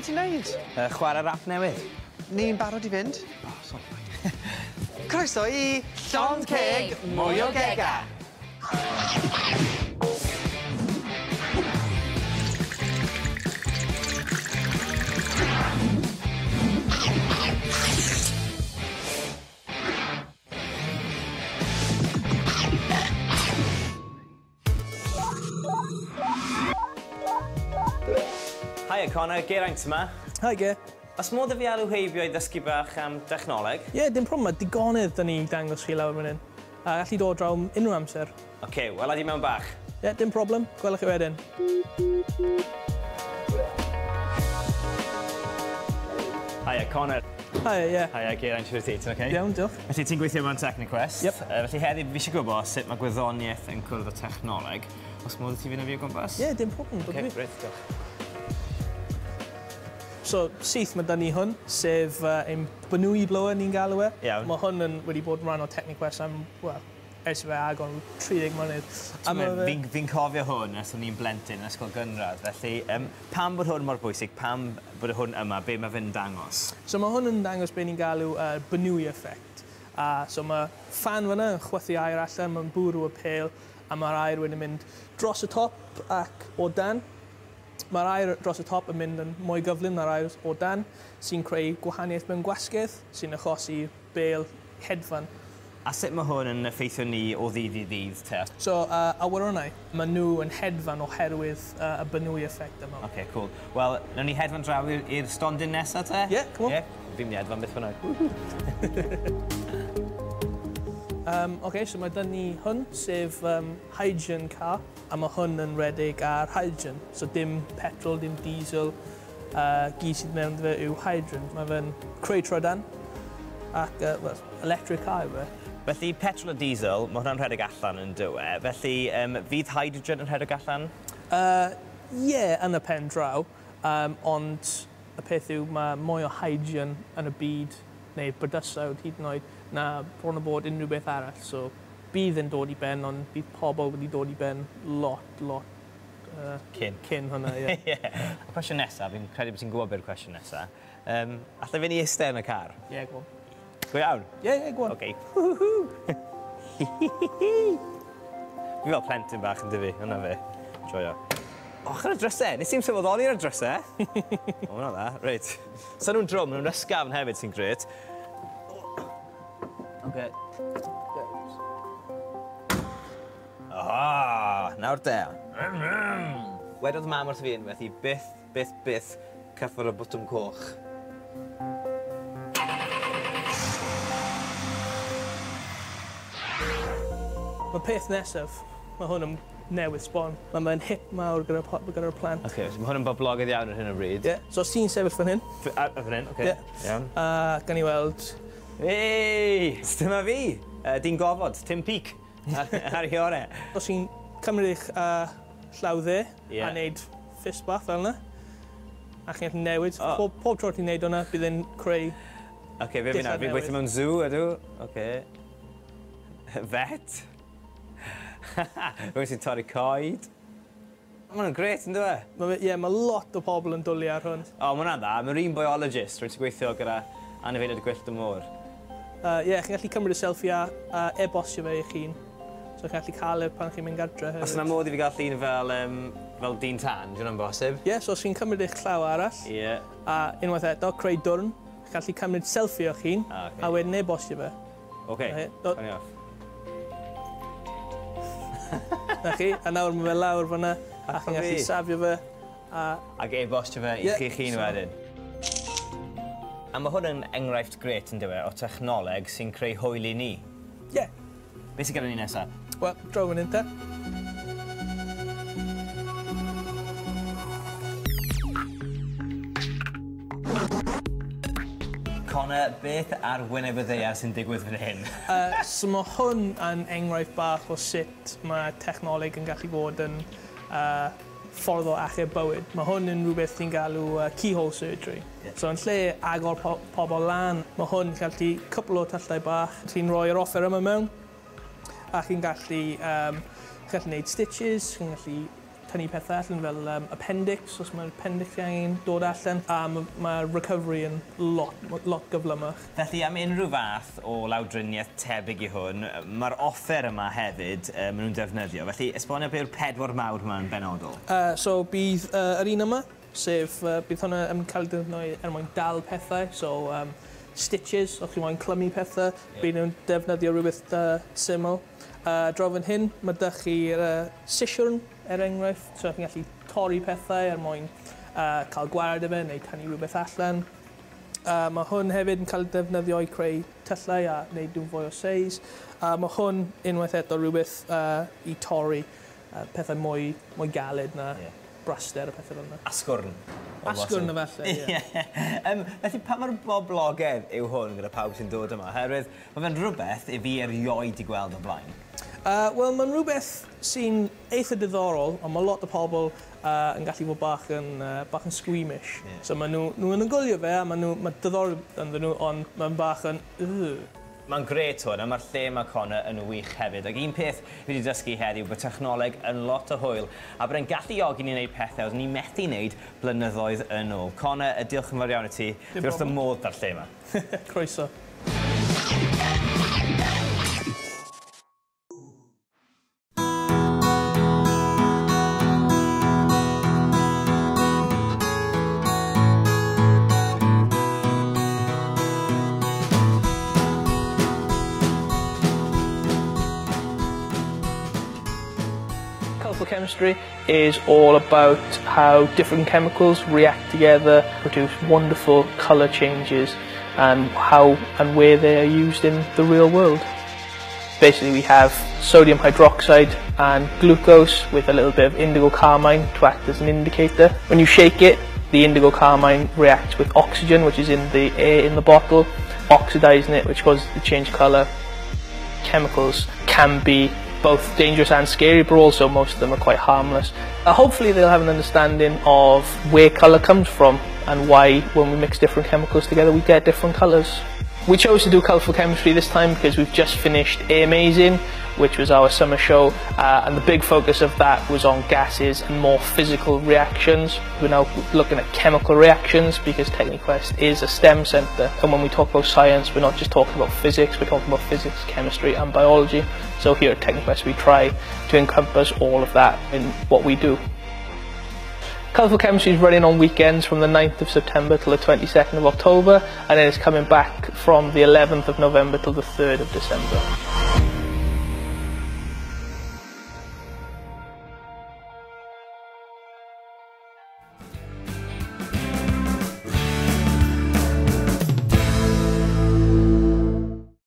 Be' ti'n neud? Uh, chwarae rap newydd. Ni'n barod i fynd. O sori. Croeso i Llond Ceg Mwy o Gega. Connor, Geraint yma. Hi, Ger. Os modd y fi alw heibio i ddysgu bach am dechnoleg? Ie, yeah, dim problem. mae Digonydd dyn ni dangos chi lawr fan hyn. A gallu dod draw unrhyw amser. Oce, okay, wel adi mewn bach. Ie, yeah, dim problem. Gwelwch chi wedyn. Hiya, Connor. Hiya, ie. Yeah. Hiya, Geraint, siwr ti, ti'n oce? Okay? Iawn, diolch. Felly ti'n gweithio mewn Techniquest. Yep. Uh, felly heddi, fi eisiau gwybod sut mae gwyddoniaeth yn cwrdd o technoleg. Os modd ti fynd â fi o gwmpas? Ie, yeah, dim problem. Oce, okay, bryd, diolch. So, syth mae dyn ni hwn, sef uh, ein bynwy blower ni'n galw e. Iawn. Mae hwn yn wedi bod rhan o technic West am, well, ers i fe agon 30 mynydd. Fi'n fi cofio hwn nes o'n i'n blentyn yn ysgol gynradd, felly um, pam bod hwn mor bwysig, pam bod hwn yma, be mae fe'n dangos? So mae hwn yn dangos be ni'n galw uh, bynwy effect. A, so mae fan fyna yn chwythu air allan, mae'n bwrw y pêl, a mae'r air wedyn mynd dros y top ac o dan, Mae'r air dros y top yn mynd yn mwy gyflym na'r air o dan, sy'n creu gwahaniaeth mewn gwasgydd, sy'n achosi bel hedfan. A sut mae hwn yn effeithio ni o ddydd i ddydd te? So, uh, awyronau, mae nhw yn hedfan oherwydd uh, y bynwy effect yma. Oce, okay, cool. Wel, nawn ni hedfan draw i'r stondin nesaf te? Ie, yeah, come on. Yeah, fi'n mynd i hedfan beth bynnag. Um, okay, so mae dyn ni hwn, sef um, hydrogen car, a mae hwn yn redig ar hydrogen. So dim petrol, dim diesel, uh, gyd sydd mewn fe yw hydrogen. Mae fe'n creu trodan ac uh, well, electric car yw fe. Felly petrol a diesel, mae hwnna'n rhedeg allan yn dywe. Felly um, fydd hydrogen yn rhedeg allan? Ie, uh, yeah, yn y pen draw, um, ond y peth yw mae mwy o hydrogen yn y byd neu bydysawd hyd yn oed na bron o bod unrhyw beth arall. So, bydd yn dod i ben, ond bydd pobl wedi dod i ben lot, lot Uh, cyn. Cyn hwnna, ie. yeah. Y cwestiwn nesaf, fi'n credu bod ti'n gwybod beth yw'r cwestiwn nesaf. Um, Alla fi ni eistedd yn y car? Ie, yeah, gwon. Go iawn? Ie, yeah, ie, yeah, gwon. Okay. Fi fel plentyn bach yn dyfu, hwnna fe. Joio ochr y drysau. Nes i'n sylweddoli ar y drysau. o, hwnna dda. Reit. Sa'n nhw'n drwm, nhw'n ysgafn hefyd sy'n gret. OK. Aha! Nawr de. Wedodd mam wrth fi unwaith i byth, byth, byth cyffwr y bwtwm coch. Mae peth nesaf Mae hwn yn newydd sbon. Mae mae'n hip mawr gyda'r gyda plant. Okay, so mae hwn yn boblogaidd iawn ar hyn o bryd. Yeah. So sy'n sefyll fan hyn. F a, fan hyn, okay. yeah. Iawn. A gan i weld... Hei! Dyma fi! Uh, Di'n gofod, Tim Peak. ar, ar i ore. Os i'n cymryd eich uh, llaw dde yeah. a wneud e, fist bath fel yna, a chi'n gallu newid. Oh. Pob, pob tro ti'n neud hwnna, bydd e'n creu Oce, okay, fe fi nawr, fi'n gweithio mewn zoo, ydw? Oce. Okay. Vet? Rwy'n sy'n torri coed. Mae hwnna'n gret, yn ynddo e? fe? Ie, yeah, mae lot o pobl yn dwlu ar hwn. O, mae hwnna'n dda. Mae'r un biologist rwy'n sy'n gweithio gyda anifeiliad gwyllt y môr. Ie, uh, yeah, chi'n gallu cymryd y selfie a, a e-bosio fe i chi'n. So chi'n gallu cael e pan chi'n mynd gadre hefyd. Os yna modd i fi gael un fel, um, fel dyn tan, dwi'n bosib? Ie, yeah, so os chi'n cymryd eich llaw arall. Ie. Yeah. A unwaith eto, creu dwrn. Chi'n gallu cymryd selfie o chi'n. Ah, okay. A wedyn e-bosio fe. Oce, okay. off na chi, a nawr mae fe lawr fyna, a chi'n gallu safio fe. A... Ac e-bostio fe yeah. i chi chi'n wedyn. A mae hwn yn enghraifft gret yn dweud o technoleg sy'n creu hwyl i ni. Ie. Yeah. Be sy'n gyda ni nesaf? Wel, draw yn ynta. Connor, beth ar wyneb y ddeia sy'n digwydd fan hyn? uh, so mae hwn yn enghraifft bach o sut mae technoleg yn gallu bod yn uh, ffordd o achub bywyd. Mae hwn yn rhywbeth ti'n galw uh, keyhole surgery. Yeah. So yn lle agor po pobl lan, mae hwn yn gallu cwpl o tyllau bach. Ti'n rhoi'r offer yma mewn a chi'n gallu, um, gallu gwneud stitches, chi'n gallu tynnu pethau allan fel um, appendix, os mae'r appendix angen dod allan, a mae recovery yn lot, lot gyflymach. Felly am unrhyw fath o lawdriniaeth tebyg i hwn, mae'r offer yma hefyd, uh, maen nhw'n defnyddio. Felly esbonio beth yw'r pedwar mawr yma yn benodol? Uh, so bydd uh, yr un yma, sef uh, bydd hwnna yn cael ei defnyddio er mwyn dal pethau, so um, stitches, os chi'n moyn clymu pethau, yeah. bydd nhw'n defnyddio rhywbeth uh, syml. Uh, draw fan hyn, mae dych chi'r uh, sisiwrn, er enghraifft, so chi'n gallu torri pethau er mwyn uh, cael gwared efo neu tynnu rhywbeth allan. Uh, mae hwn hefyd yn cael defnyddio i creu tyllau a wneud nhw'n fwy o seis. Uh, mae hwn unwaith eto rhywbeth uh, i torri uh, pethau mwy, mwy galed na. Yeah braster a pethau fel yna. Asgwrn. Asgwrn y felly, ie. um, felly, pa mae'r boblogedd yw hwn gyda pawb sy'n dod yma? Herwydd, mae fe'n rhywbeth i fi erioed i gweld o blaen. Uh, Wel, mae'n rhywbeth sy'n eitha diddorol, ond mae lot o pobl uh, yn gallu bod bach yn, uh, bach yn squeamish. Yeah. So maen nhw, nhw yn ygolio fe, a maen nhw, mae diddorol ynddyn nhw, ond mae'n bach yn... Ugh. Mae'n gret hwn, a mae'r lle mae Connor yn wych hefyd. Ac un peth fi wedi dysgu heddiw bod technoleg yn lot o hwyl, a bod e'n galluogi ni wneud pethau oedd ni'n methu wneud blynyddoedd yn ôl. Connor, y diolch yn fawr iawn i ti. Fi wrth y modd ar lle yma. Croeso. Chemistry is all about how different chemicals react together, produce wonderful colour changes and how and where they are used in the real world. Basically we have sodium hydroxide and glucose with a little bit of indigo carmine to act as an indicator. When you shake it, the indigo carmine reacts with oxygen which is in the air in the bottle, oxidizing it which causes the change colour. Chemicals can be both dangerous and scary, but also most of them are quite harmless. Uh, hopefully they'll have an understanding of where colour comes from and why when we mix different chemicals together we get different colours. We chose to do colourful chemistry this time because we've just finished Amazing, which was our summer show, uh, and the big focus of that was on gases and more physical reactions. We're now looking at chemical reactions because TechniQuest is a STEM centre, and when we talk about science, we're not just talking about physics, we're talking about physics, chemistry, and biology. So here at TechniQuest, we try to encompass all of that in what we do. Colourful Chemistry is running on weekends from the 9th of September till the 22nd of October and then it's coming back from the 11th of November till the 3rd of December.